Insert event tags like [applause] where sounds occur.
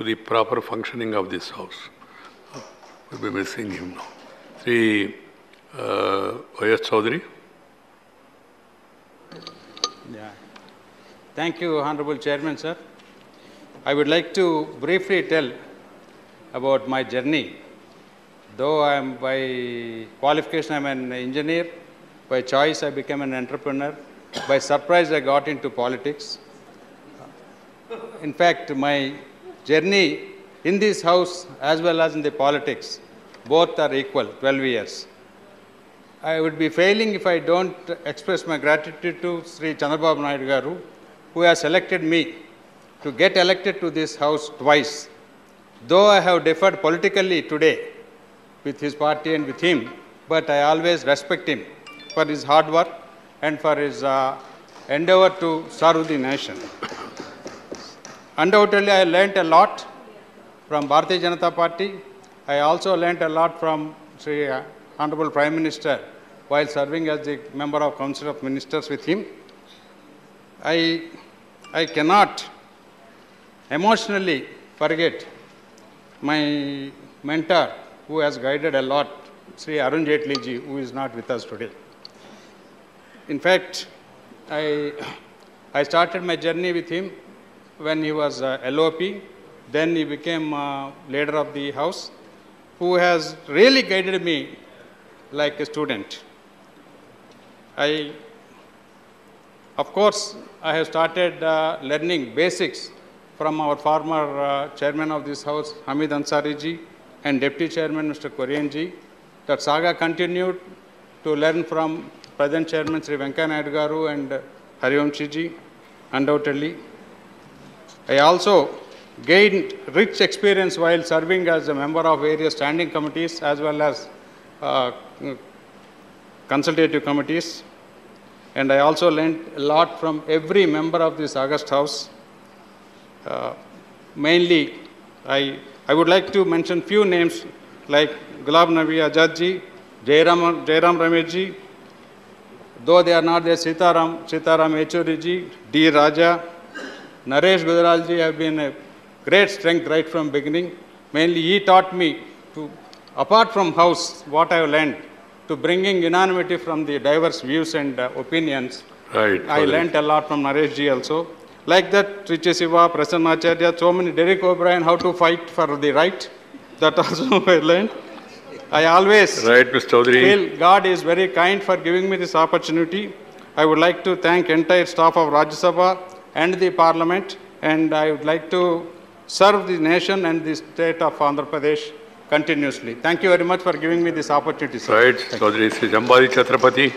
to the proper functioning of this house. We'll be missing him now. Sri uh, Y.S. Chowdary. Yeah. Thank you, Honorable Chairman, sir. I would like to briefly tell about my journey. Though I am by qualification, I am an engineer. By choice, I became an entrepreneur. By surprise, I got into politics. In fact, my journey in this house as well as in the politics, both are equal, 12 years. I would be failing if I don't express my gratitude to Sri Chandrababu Naidu Garu, who has elected me to get elected to this house twice. Though I have differed politically today with his party and with him, but I always respect him for his hard work and for his uh, endeavor to serve the nation. Undoubtedly, I learnt a lot from Bharatiya Janata Party. I also learnt a lot from Sri Honorable Prime Minister while serving as the member of Council of Ministers with him. I, I cannot emotionally forget my mentor who has guided a lot, Sri Arun Jaitley ji, who is not with us today. In fact, I, I started my journey with him when he was uh, LOP, then he became uh, leader of the house, who has really guided me like a student. I, of course, I have started uh, learning basics from our former chairman of this house, Hamid Ansari ji, and deputy chairman, Mr. Kurien ji. That saga continued to learn from present chairman, Sri Venkaiah Naidu and Harivansh ji, undoubtedly. I also gained rich experience while serving as a member of various standing committees as well as uh, consultative committees. And I also learned a lot from every member of this August House. Uh, mainly, I, I would like to mention few names like Ghulam Nabi Azad ji, Jairam, Jairam Ramesh ji, though they are not there, Sitaram, Sitaram Yechury ji, D. Raja, Naresh Gujaral ji have been a great strength right from beginning. Mainly, he taught me to, apart from house, what I have learned, to bringing unanimity from the diverse views and uh, opinions. Right. I learnt a lot from Naresh ji also. Like that, Trichy Siva, Prasanna Acharya, so many, Derek O'Brien, how to fight for the right. That [laughs] also I learned. I always Right, Mr. Chowdary. feel God is very kind for giving me this opportunity. I would like to thank entire staff of Rajya Sabha and the Parliament, and I would like to serve the nation and the state of Andhra Pradesh continuously. Thank you very much for giving me this opportunity, sir. Right, Chowdary Sri Sambhaji Chhatrapati.